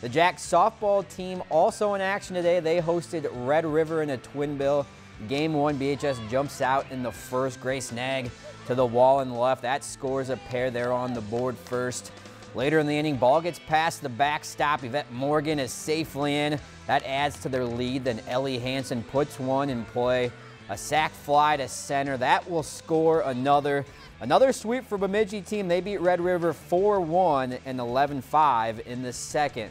The Jacks softball team also in action today. They hosted Red River in a twin bill. Game one, BHS jumps out in the first. Grace Nag to the wall in the left. That scores a pair there on the board first. Later in the inning, ball gets past the backstop. Yvette Morgan is safely in. That adds to their lead. Then Ellie Hansen puts one in play. A sac fly to center. That will score another. Another sweep for Bemidji team. They beat Red River 4-1 and 11-5 in the second.